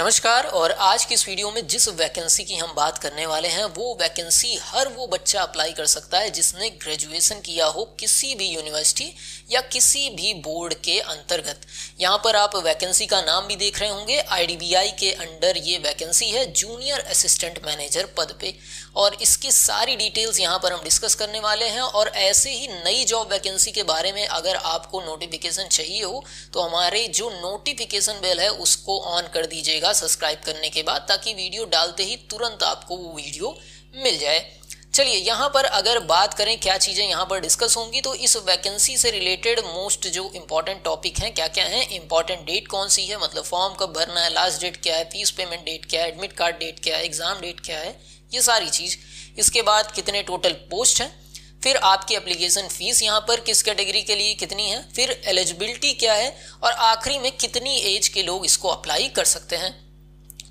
नमस्कार, और आज की इस वीडियो में जिस वैकेंसी की हम बात करने वाले हैं, वो वैकेंसी हर वो बच्चा अप्लाई कर सकता है जिसने ग्रेजुएशन किया हो किसी भी यूनिवर्सिटी या किसी भी बोर्ड के अंतर्गत। यहाँ पर आप वैकेंसी का नाम भी देख रहे होंगे। आईडीबीआई के अंडर ये वैकेंसी है जूनियर असिस्टेंट मैनेजर पद पे। और इसकी सारी डिटेल्स यहाँ पर हम डिस्कस करने वाले हैं और ऐसे ही नई जॉब वैकेंसी के बारे में अगर आपको नोटिफिकेशन चाहिए हो तो हमारे जो नोटिफिकेशन बेल है, उसको ऑन कर दीजिएगा सब्सक्राइब करने के बाद, ताकि वीडियो डालते ही तुरंत आपको वो वीडियो मिल जाए। चलिए, यहाँ पर अगर बात करें क्या चीज़ें यहाँ पर डिस्कस होंगी तो इस वैकेंसी से रिलेटेड मोस्ट जो इंपॉर्टेंट टॉपिक हैं क्या क्या हैं? इंपॉर्टेंट डेट कौन सी है? मतलब फॉर्म कब भरना है? लास्ट डेट क्या है? फ़ीस पेमेंट डेट क्या है? एडमिट कार्ड डेट क्या है? एग्ज़ाम डेट क्या है? ये सारी चीज़। इसके बाद कितने टोटल पोस्ट हैं? फिर आपकी एप्लीकेशन फ़ीस यहाँ पर किस कैटेगरी के लिए कितनी है? फिर एलिजिबिलिटी क्या है? और आखिरी में कितनी एज के लोग इसको अप्लाई कर सकते हैं?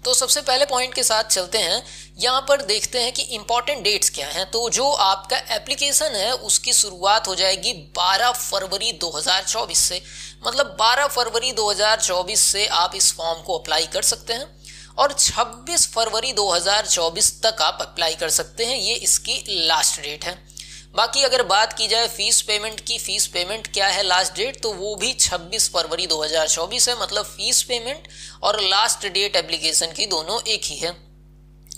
तो सबसे पहले पॉइंट के साथ चलते हैं। यहाँ पर देखते हैं कि इंपॉर्टेंट डेट्स क्या हैं। तो जो आपका एप्लीकेशन है, उसकी शुरुआत हो जाएगी 12 फरवरी 2024 से। मतलब 12 फरवरी 2024 से आप इस फॉर्म को अप्लाई कर सकते हैं। और 26 फरवरी 2024 तक आप अप्लाई कर सकते हैं। ये इसकी लास्ट डेट है। बाकी अगर बात की जाए फ़ीस पेमेंट की फ़ीस पेमेंट क्या है लास्ट डेट तो वो भी 26 फरवरी 2024 है। मतलब फ़ीस पेमेंट और लास्ट डेट एप्लीकेशन की दोनों एक ही है।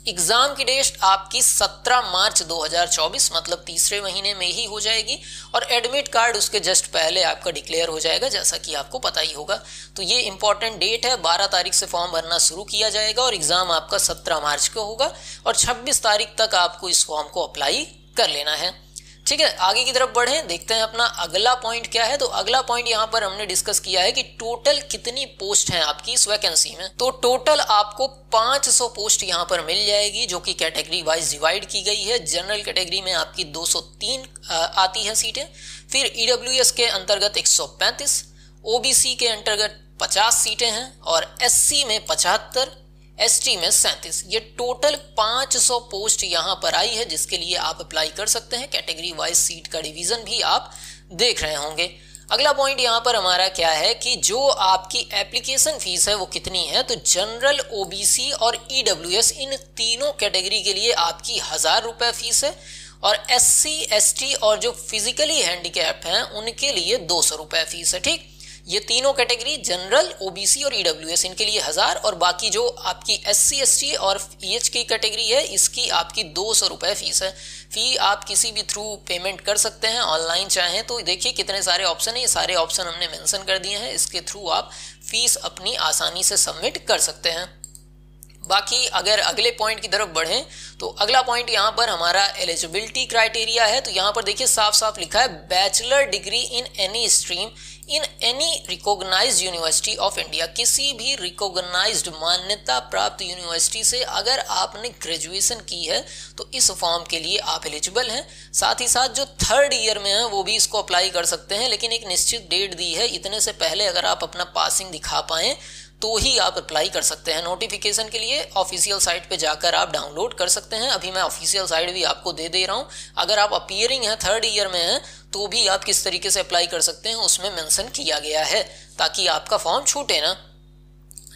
एग्ज़ाम की डेट आपकी 17 मार्च 2024 मतलब तीसरे महीने में ही हो जाएगी और एडमिट कार्ड उसके जस्ट पहले आपका डिक्लेयर हो जाएगा, जैसा कि आपको पता ही होगा। तो ये इंपॉर्टेंट डेट है 12 तारीख से फॉर्म भरना शुरू किया जाएगा और एग्ज़ाम आपका 17 मार्च को होगा और 26 तारीख तक आपको इस फॉर्म को अप्लाई कर लेना है। ठीक है, आगे की तरफ़ बढ़े, देखते हैं अपना अगला पॉइंट क्या है। तो अगला पॉइंट यहाँ पर हमने डिस्कस किया है कि टोटल कितनी पोस्ट है आपकी इस वैकेंसी में। तो टोटल आपको 500 पोस्ट यहाँ पर मिल जाएगी, जो कि कैटेगरी वाइज डिवाइड की गई है। जनरल कैटेगरी में आपकी 203 आती है सीटें। फिर ईडब्ल्यू के अंतर्गत एक ओबीसी के अंतर्गत 50 सीटें हैं, और एससी में पचहत्तर एस में सैंतीस। ये टोटल 500 पोस्ट यहाँ पर आई है, जिसके लिए आप अप्लाई कर सकते हैं। कैटेगरी वाइज सीट का डिवीज़न भी आप देख रहे होंगे। अगला पॉइंट यहाँ पर हमारा क्या है कि जो आपकी एप्लीकेशन फ़ीस है, वो कितनी है? तो जनरल ओबीसी और ईडब्ल्यूएस इन तीनों कैटेगरी के लिए आपकी हज़ार रुपए फ़ीस है। और एस सी और जो फिजिकली हैंडीकैप हैं, उनके लिए दो सौ रुपए फ़ीस है, ठीक? ये तीनों कैटेगरी जनरल ओबीसी और ईडब्ल्यूएस इनके लिए हज़ार, और बाकी जो आपकी एस सी और ईएच की कैटेगरी है, इसकी आपकी दो सौ रुपए फ़ीस है। फ़ी आप किसी भी थ्रू पेमेंट कर सकते हैं, ऑनलाइन चाहें तो। देखिए कितने सारे ऑप्शन है, ये सारे ऑप्शन हमने मेंशन कर दिए हैं, इसके थ्रू आप फ़ीस अपनी आसानी से सबमिट कर सकते हैं। बाकी अगर अगले पॉइंट की तरफ़ बढ़ें तो अगला पॉइंट यहाँ पर हमारा एलिजिबिलिटी क्राइटेरिया है तो यहाँ पर देखिए साफ़ साफ़ लिखा है bachelor degree in any stream in any recognised university of India किसी भी रिकॉग्नाइज्ड मान्यता प्राप्त यूनिवर्सिटी से अगर आपने ग्रेजुएशन की है तो इस फॉर्म के लिए आप एलिजिबल हैं। साथ ही साथ जो थर्ड ईयर में है, वो भी इसको अप्लाई कर सकते हैं, लेकिन एक निश्चित डेट दी है, इतने से पहले अगर आप अपना पासिंग दिखा पाएँ तो ही आप अप्लाई कर सकते हैं नोटिफिकेशन के लिए। ऑफिशियल साइट पे जाकर आप डाउनलोड कर सकते हैं। अभी मैं ऑफिशियल साइट भी आपको दे दे रहा हूँ। अगर आप अपियरिंग हैं थर्ड ईयर में हैं तो भी आप किस तरीके से अप्लाई कर सकते हैं, उसमें मेंशन किया गया है, ताकि आपका फॉर्म छूटे ना।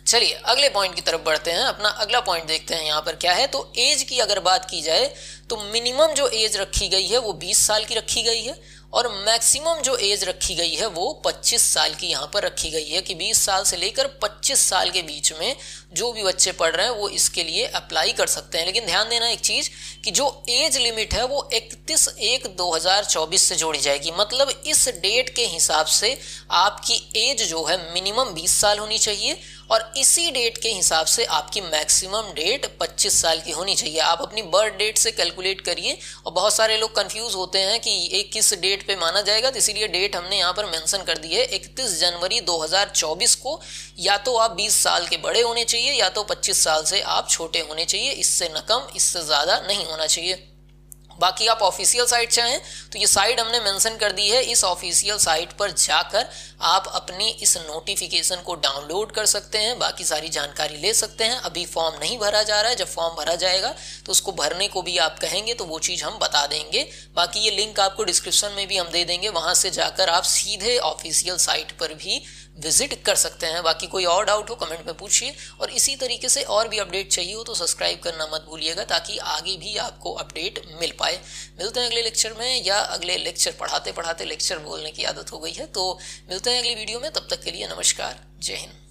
चलिए, अगले पॉइंट की तरफ़ बढ़ते हैं। अपना अगला पॉइंट देखते हैं, यहाँ पर क्या है। तो एज की अगर बात की जाए तो मिनिमम जो एज रखी गई है, वो 20 साल की रखी गई है। और मैक्सिमम जो एज रखी गई है वो 25 साल की यहाँ पर रखी गई है कि 20 साल से लेकर 25 साल के बीच में जो भी बच्चे पढ़ रहे हैं वो इसके लिए अप्लाई कर सकते हैं। लेकिन ध्यान देना एक चीज़ कि जो एज लिमिट है वो 31 एक 2024 से जोड़ी जाएगी। मतलब इस डेट के हिसाब से आपकी एज जो है मिनिमम 20 साल होनी चाहिए। और इसी डेट के हिसाब से आपकी मैक्सिमम डेट 25 साल की होनी चाहिए। आप अपनी बर्थ डेट से कैलकुलेट करिए और बहुत सारे लोग कंफ्यूज होते हैं कि ये किस डेट पे माना जाएगा तो इसीलिए डेट हमने यहाँ पर मेंशन कर दी है 31 जनवरी 2024 को। या तो आप 20 साल के बड़े होने चाहिए या तो 25 साल से आप छोटे होने चाहिए। इससे न कम इससे ज़्यादा नहीं होना चाहिए। बाकी आप ऑफिशियल साइट चाहें तो ये साइट हमने मेंशन कर दी है, इस ऑफिशियल साइट पर जाकर आप अपनी इस नोटिफिकेशन को डाउनलोड कर सकते हैं, बाकी सारी जानकारी ले सकते हैं। अभी फॉर्म नहीं भरा जा रहा है, जब फॉर्म भरा जाएगा तो उसको भरने को भी आप कहेंगे तो वो चीज़ हम बता देंगे। बाकी ये लिंक आपको डिस्क्रिप्शन में भी हम दे देंगे, वहाँ से जाकर आप सीधे ऑफिशियल साइट पर भी विज़िट कर सकते हैं। बाकी कोई और डाउट हो कमेंट में पूछिए। और इसी तरीके से और भी अपडेट चाहिए हो तो सब्सक्राइब करना मत भूलिएगा, ताकि आगे भी आपको अपडेट मिल पाए। मिलते हैं अगले लेक्चर में, या अगले लेक्चर पढ़ाते पढ़ाते लेक्चर बोलने की आदत हो गई है। तो मिलते हैं अगली वीडियो में, तब तक के लिए नमस्कार। जय हिंद।